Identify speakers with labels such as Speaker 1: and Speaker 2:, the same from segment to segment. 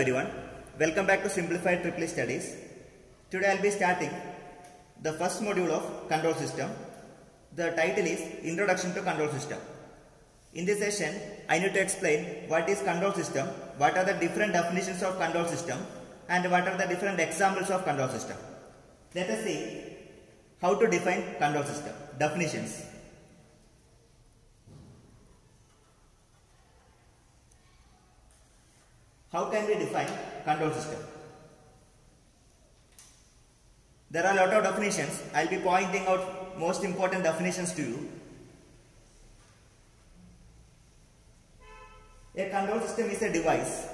Speaker 1: everyone. Welcome back to Simplified Triple Studies. Today I'll be starting the first module of control system. The title is Introduction to Control System. In this session, I need to explain what is control system, what are the different definitions of control system, and what are the different examples of control system. Let us see how to define control system. Definitions. How can we define control system? There are a lot of definitions. I'll be pointing out most important definitions to you. A control system is a device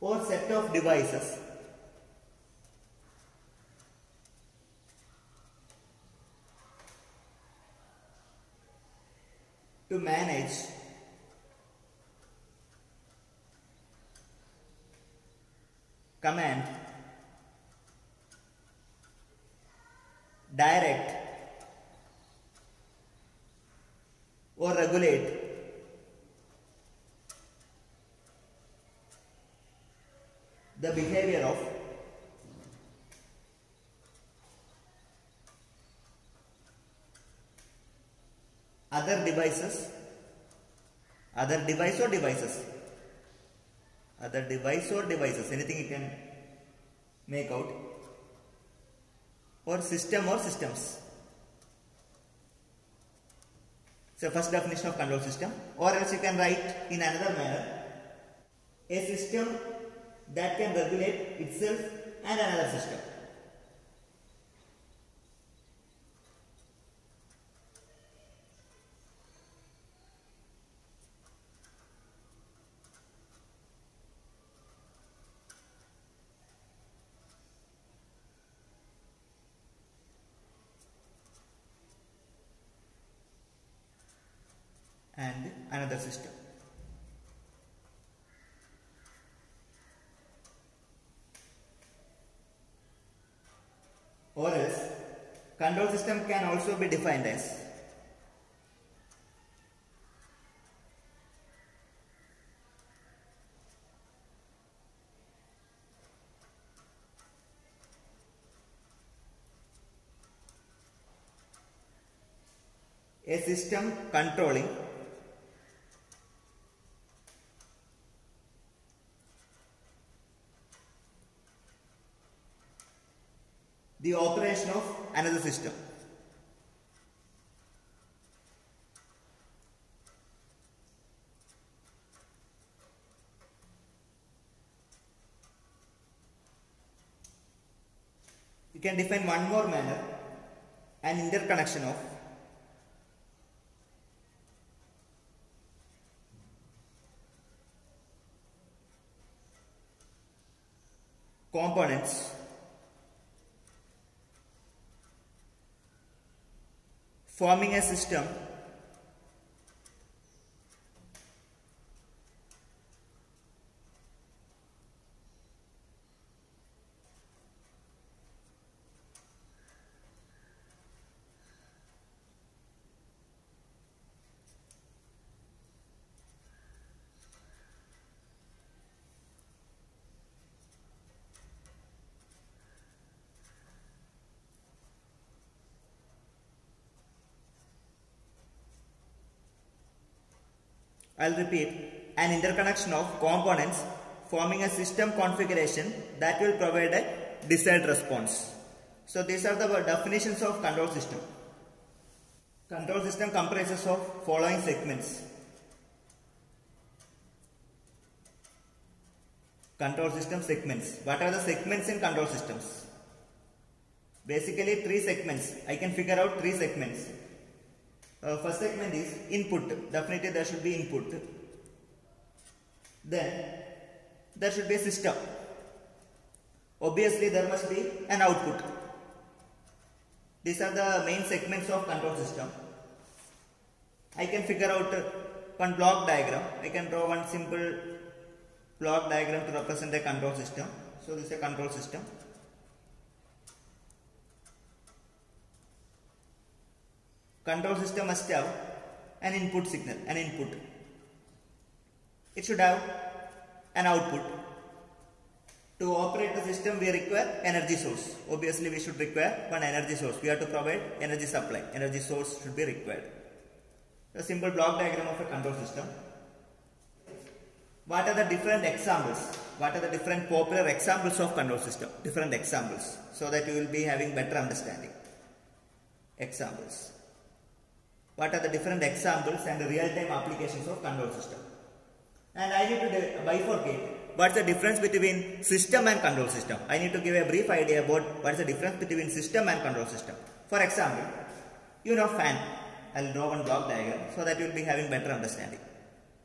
Speaker 1: or set of devices to manage. Command. Direct. Or regulate the behavior of other devices? Other device or devices? Other device or devices? Anything you can make out? Or system or systems? So first definition of control system. Or else you can write in another manner a system that can regulate itself and another system and another system. Or else, control system can also be defined as a system controlling the operation of another system. You can define one more manner an interconnection of components forming a system I'll repeat an interconnection of components forming a system configuration that will provide a desired response. So these are the definitions of control system. Control system comprises of following segments. Control system segments. What are the segments in control systems? Basically three segments. I can figure out three segments. Uh, first segment is input. Definitely there should be input. Then there should be a system. Obviously there must be an output. These are the main segments of control system. I can figure out one block diagram. I can draw one simple block diagram to represent a control system. So this is a control system. Control system must have an input signal, an input. It should have an output. To operate the system, we require energy source. Obviously, we should require one energy source. We have to provide energy supply. Energy source should be required. A simple block diagram of a control system. What are the different examples? What are the different popular examples of control system? Different examples. So that you will be having better understanding. Examples. What are the different examples and real-time applications of control system? And I need to bifurcate what's the difference between system and control system. I need to give a brief idea about what's the difference between system and control system. For example, you know fan. I'll draw one block diagram so that you will be having better understanding.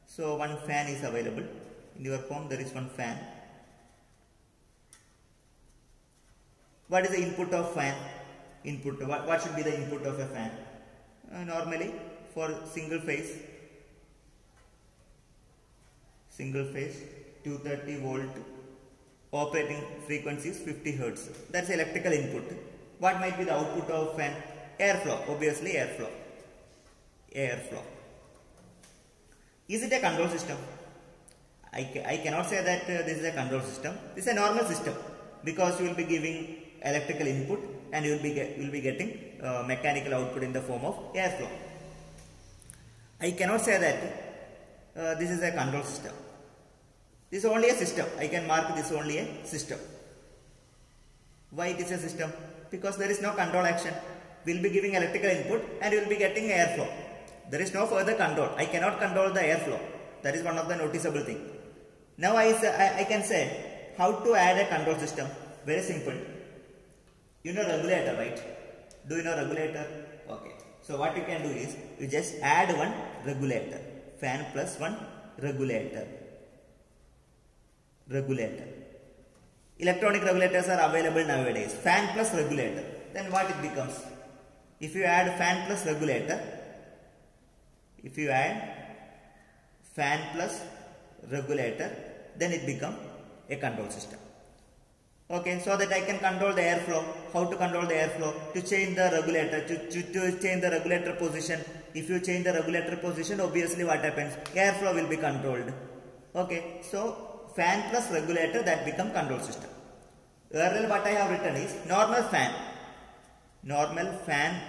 Speaker 1: So one fan is available. In your home there is one fan. What is the input of fan? Input. What, what should be the input of a fan? Uh, normally for single phase single phase 230 volt operating frequency is 50 hertz. That's electrical input. What might be the output of fan airflow obviously airflow airflow is it a control system? I, ca I cannot say that uh, this is a control system. This is a normal system because you will be giving electrical input and you will be get, will be getting uh, mechanical output in the form of airflow I cannot say that uh, this is a control system this is only a system. I can mark this only a system. Why it is a system? Because there is no control action. We will be giving electrical input and you will be getting airflow. There is no further control. I cannot control the airflow. That is one of the noticeable thing. Now I, I, I can say how to add a control system. Very simple. You know regulator, right? Do you know regulator? Okay. So what you can do is you just add one regulator. Fan plus one regulator regulator. Electronic regulators are available nowadays. Fan plus regulator. Then what it becomes? If you add fan plus regulator, if you add fan plus regulator, then it become a control system. Okay, so that I can control the airflow. How to control the airflow? To change the regulator, to, to, to change the regulator position. If you change the regulator position, obviously what happens? Airflow will be controlled. Okay, so fan plus regulator that become control system. Earlier what I have written is normal fan. Normal fan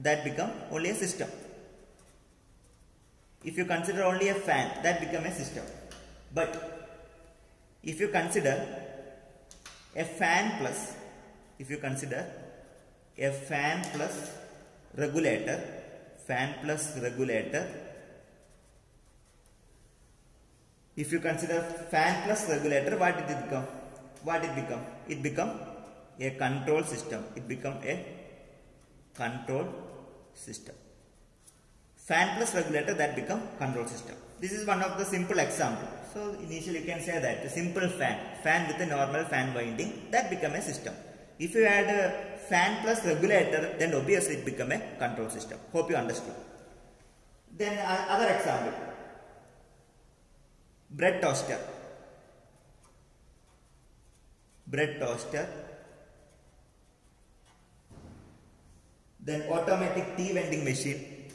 Speaker 1: that become only a system. If you consider only a fan that become a system. But if you consider a fan plus, if you consider a fan plus regulator, fan plus regulator. If you consider fan plus regulator what did it become? What it become? It become a control system. It become a control system. Fan plus regulator that become control system. This is one of the simple example so initially you can say that a simple fan fan with a normal fan winding that become a system. If you add a fan plus regulator then obviously it become a control system. Hope you understood. Then uh, other example. Bread toaster. Bread toaster. Then automatic tea vending machine.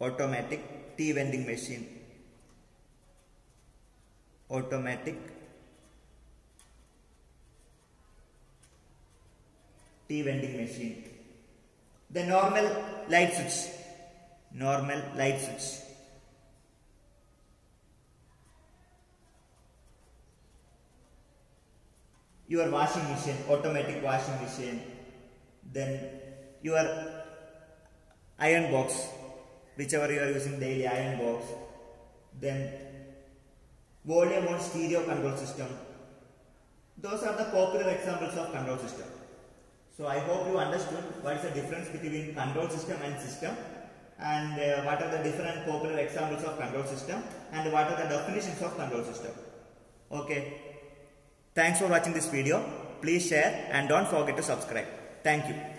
Speaker 1: Automatic tea vending machine automatic tea vending machine. The normal light switch. Normal light switch. Your washing machine, automatic washing machine, then your iron box, whichever you are using daily iron box, then volume on stereo control system. Those are the popular examples of control system. So I hope you understood what is the difference between control system and system and uh, what are the different popular examples of control system and what are the definitions of control system. Okay. Thanks for watching this video. Please share and don't forget to subscribe. Thank you.